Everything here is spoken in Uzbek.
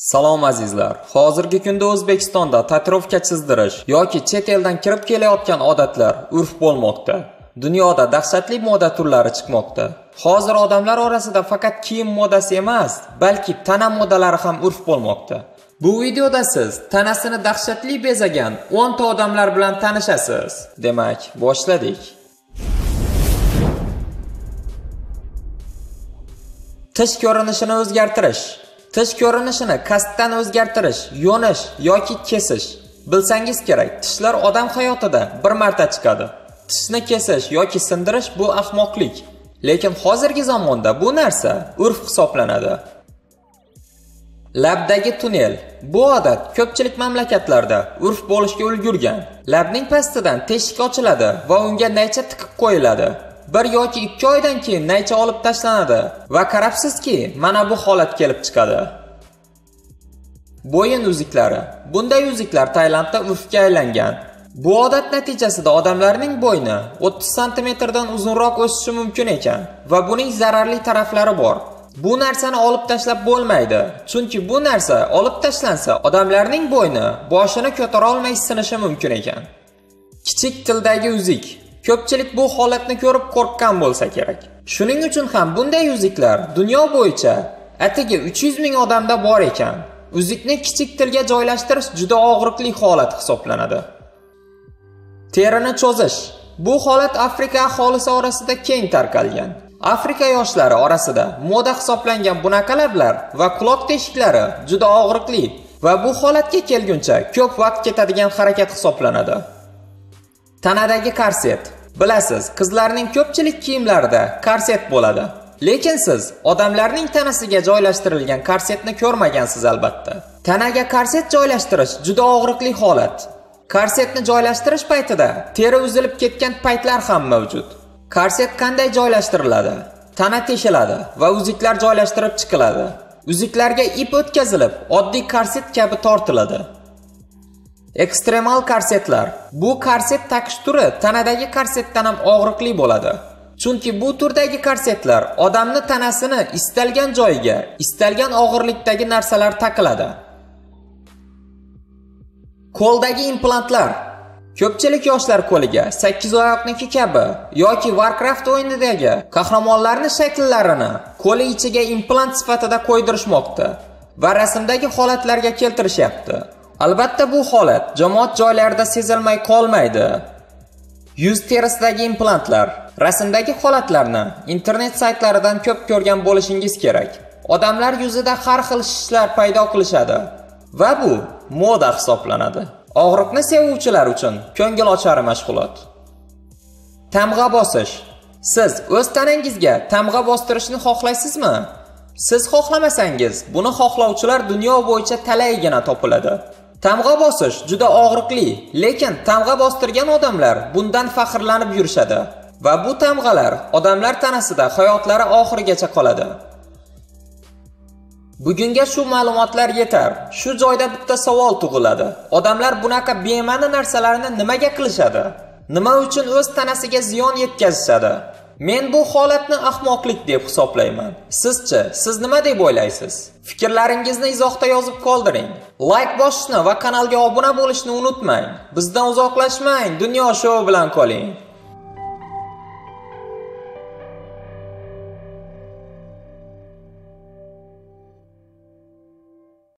Salom azizlar. Hozirgi kunda O'zbekistonda tatuirovka chizdirish yoki chet eldan kirib kelayotgan odatlar urf bo'lmoqda. Dunyoda dahshatli moda turlari chiqmoqda. Hozir odamlar orasida faqat kiyim modasi emas, balki tana modalari ham urf bo'lmoqda. Bu videoda siz tanasini dahshatli bezagan 10 ta odamlar bilan tanishasiz. Demak, boshladik. Tish ko'rinishini o'zgartirish Tish ko'rinishini qasddan o'zgartirish, yo'nish yoki kesish. Bilsangiz kerak, tishlar odam hayotida bir marta chiqadi. Tishni kesish yoki sindirish bu ahmoqlik. Lekin hozirgi zamonda bu narsa urf hisoblanadi. Labdagi tunnel. Bu odat ko'pchilik mamlakatlarda urf bo'lishga ulgurgan. Labning pastidan teshik ochiladi va unga naycha tiqib qo'yiladi. Bir yoki ikki oydan keyin naycha olib tashlanadi. Va qarabsizki mana bu holat kelib chiqadi. Bo'yin uzuklari bunday uzuklar tailandda urfga aylangan. Bu odat natijasida odamlarning bo'yni 30 santimetrdan uzunroq o'sishi mumkin ekan va buning zararli taraflari bor. Bu narsani olib tashlab bo'lmaydi chunki bu narsa olib tashlansa odamlarning bo'yni boshini ko'tara olmay sinishi mumkin ekan. Kichik tildagi uzik. Ko'pchilik bu holatni ko'rib qo'rqgan bo'lsa kerak. Shuning uchun ham bunday uzuklar dunyo bo'yicha atigi 300 ming odamda bor ekan. Uzikni kichik tilga joylashtirish juda og'riqli holat hisoblanadi. Terini cho'zish. Bu holat Afrika aholisi orasida keng tarqalgan. Afrika yoshlari orasida moda hisoblangan bunaqa lablar va quloq teshiklari juda og'riqli va bu holatga kelguncha ko'p vaqt ketadigan harakat hisoblanadi. Tanadagi korset. Bilasiz, qizlarning ko'pchilik kiyimlarida korset bo'ladi. Lekin siz odamlarning tanasiga joylashtirilgan korsetni ko'rmagansiz albatta. Tanaga korset joylashtirish juda og'riqli holat. Korsetni joylashtirish paytida teri uzilib ketgan paytlar ham mavjud. Korset qanday joylashtiriladi? Tana teshiladi va uziklar joylashtirib chiqiladi. Uziklarga ip o'tkazilib, oddiy korset kabi tortiladi. Ekstremal korsetlar. Bu korset takish turi tanadagi korsetdan ham og'riqli bo'ladi. Chunki bu turdagi korsetlar odamni tanasini istalgan joyiga, istalgan og'irlikdagi narsalar taqiladi. Qo'ldagi implantlar Ko'pchilik yoshlar qo'liga 8 oyoqniki kabi yoki Warcraft o'yinidagi qahramonlarning shakllarini qo'li ichiga implant sifatida qo'ydirishmoqda va rasmdagi holatlarga keltirishyapti. Albatta bu holat jamoat joylarida sezilmay qolmaydi. Yuz terisidagi implantlar rasmdagi holatlarni internet saytlaridan ko'p ko'rgan bo'lishingiz kerak. Odamlar yuzida har xil shishlar paydo qilishadi va bu moda hisoblanadi. Og'riqni sevuvchilar uchun ko'ngil ochar mashg'ulot. Tamg'a bosish. Siz o'z tanangizga tamg'a bostirishni xohlaysizmi? Siz xohlamasangiz, buni xohlovchilar dunyo bo'yicha talaygina topiladi. Tamg'a bosish juda og'riqli, lekin tamg'a bostirgan odamlar bundan faxrlanib yurishadi va bu tamg'alar odamlar tanasida hayotlari oxirigacha qoladi. Bugunga shu ma'lumotlar yetar. Shu joyda bitta savol tug'iladi. Odamlar bunaqa bema'ni narsalarni nimaga qilishadi? Nima uchun o'z tanasiga ziyon yetkazishadi? Men bu holatni ahmoqlik deb hisoblayman. Sizchi, siz nima deb o'ylaysiz? Fikrlaringizni izohda yozib qoldiring. Like bosishni va kanalga obuna bo'lishni unutmang. Bizdan uzoqlashmang, dunyo shou bilan qoling.